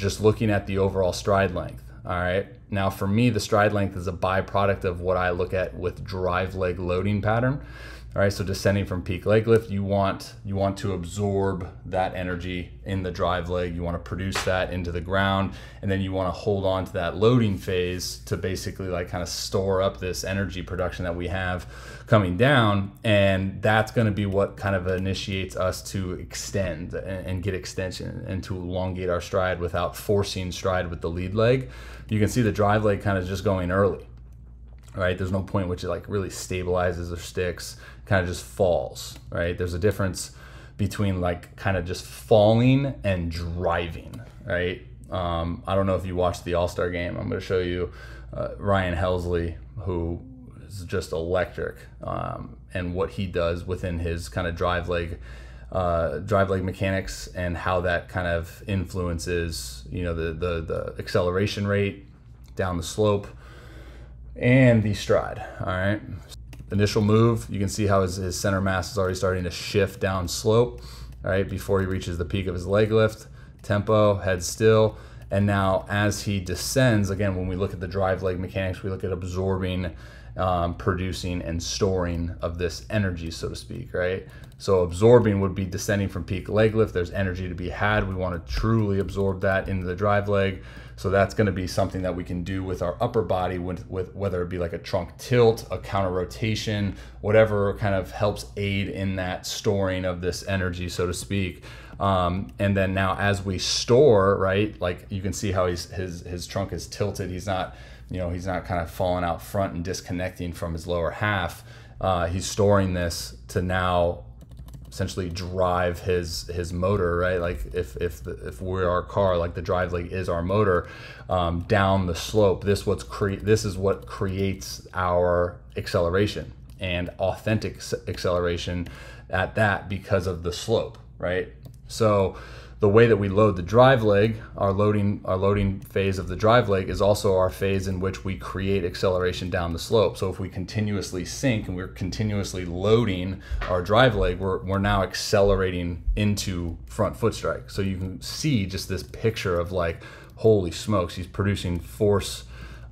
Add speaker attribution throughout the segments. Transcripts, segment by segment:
Speaker 1: just looking at the overall stride length. All right. Now, for me, the stride length is a byproduct of what I look at with drive leg loading pattern. All right, so descending from peak leg lift, you want you want to absorb that energy in the drive leg. You want to produce that into the ground, and then you want to hold on to that loading phase to basically like kind of store up this energy production that we have coming down, and that's going to be what kind of initiates us to extend and, and get extension and to elongate our stride without forcing stride with the lead leg. You can see the drive leg kind of just going early right? There's no point which it like really stabilizes or sticks, kind of just falls, right? There's a difference between like kind of just falling and driving, right? Um, I don't know if you watched the All Star game. I'm going to show you uh, Ryan Helsley, who is just electric, um, and what he does within his kind of drive leg. Uh, drive leg mechanics and how that kind of influences, you know, the, the the acceleration rate down the slope, and the stride. All right. Initial move, you can see how his, his center mass is already starting to shift down slope, all right, before he reaches the peak of his leg lift. Tempo, head still. And now as he descends, again, when we look at the drive leg mechanics, we look at absorbing, um, producing, and storing of this energy, so to speak, right? So absorbing would be descending from peak leg lift. There's energy to be had. We want to truly absorb that into the drive leg. So that's going to be something that we can do with our upper body, with, with whether it be like a trunk tilt, a counter rotation, whatever kind of helps aid in that storing of this energy, so to speak. Um, and then now as we store, right, like you can see how he's, his, his trunk is tilted. He's not, you know, he's not kind of falling out front and disconnecting from his lower half. Uh, he's storing this to now essentially drive his his motor right like if if the, if we're our car like the drive leg is our motor um, down the slope this what's cre- this is what creates our acceleration and authentic acceleration at that because of the slope right so the way that we load the drive leg, our loading our loading phase of the drive leg is also our phase in which we create acceleration down the slope. So if we continuously sink and we're continuously loading our drive leg, we're, we're now accelerating into front foot strike. So you can see just this picture of like, holy smokes, he's producing force,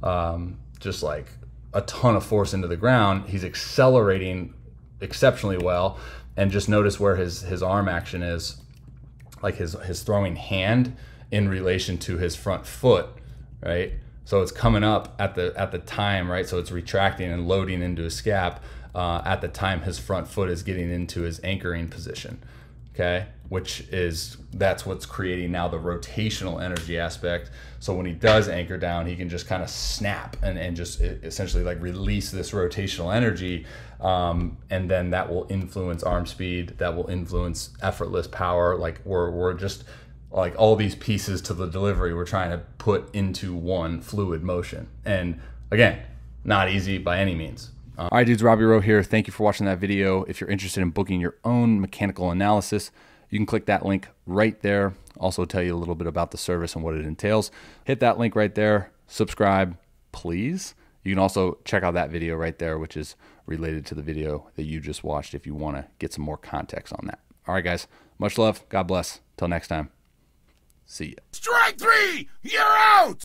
Speaker 1: um, just like a ton of force into the ground. He's accelerating exceptionally well. And just notice where his, his arm action is like his his throwing hand in relation to his front foot, right? So it's coming up at the at the time, right? So it's retracting and loading into his scap uh, at the time his front foot is getting into his anchoring position. Okay, which is that's what's creating now the rotational energy aspect. So when he does anchor down, he can just kind of snap and, and just essentially like release this rotational energy. Um, and then that will influence arm speed, that will influence effortless power. Like we're, we're just like all these pieces to the delivery we're trying to put into one fluid motion. And again, not easy by any means. Uh, all right, dudes, Robby Row here. Thank you for watching that video. If you're interested in booking your own mechanical analysis, you can click that link right there. Also tell you a little bit about the service and what it entails. Hit that link right there, subscribe, please. You can also check out that video right there, which is related to the video that you just watched if you want to get some more context on that. All right, guys, much love. God bless. Till next time. See ya.
Speaker 2: Strike three! You're out!